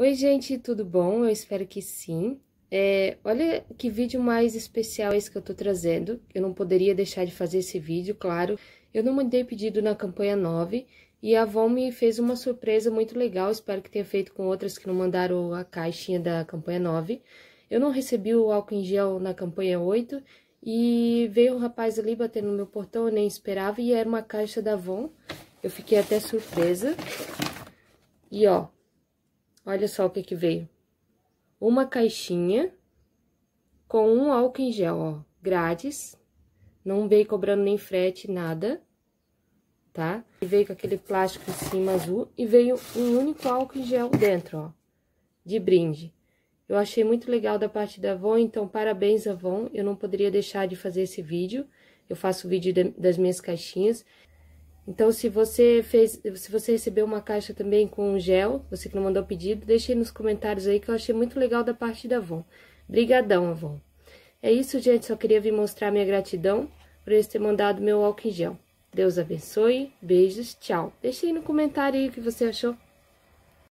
Oi, gente, tudo bom? Eu espero que sim. É, olha que vídeo mais especial esse que eu tô trazendo. Eu não poderia deixar de fazer esse vídeo, claro. Eu não mandei pedido na campanha 9 e a Avon me fez uma surpresa muito legal. Espero que tenha feito com outras que não mandaram a caixinha da campanha 9. Eu não recebi o álcool em gel na campanha 8 e veio um rapaz ali batendo no meu portão, eu nem esperava, e era uma caixa da Avon. Eu fiquei até surpresa. E ó, Olha só o que que veio. Uma caixinha com um álcool em gel, ó, grátis. Não veio cobrando nem frete, nada, tá? E veio com aquele plástico em cima azul e veio um único álcool em gel dentro, ó, de brinde. Eu achei muito legal da parte da Avon, então parabéns Avon. Eu não poderia deixar de fazer esse vídeo. Eu faço vídeo de, das minhas caixinhas. Então, se você fez, se você recebeu uma caixa também com gel, você que não mandou pedido, deixe aí nos comentários aí que eu achei muito legal da parte da Avon. Brigadão, Avon. É isso, gente, só queria vir mostrar minha gratidão por eles ter mandado meu álcool em gel. Deus abençoe, beijos, tchau. Deixe aí no comentário aí o que você achou.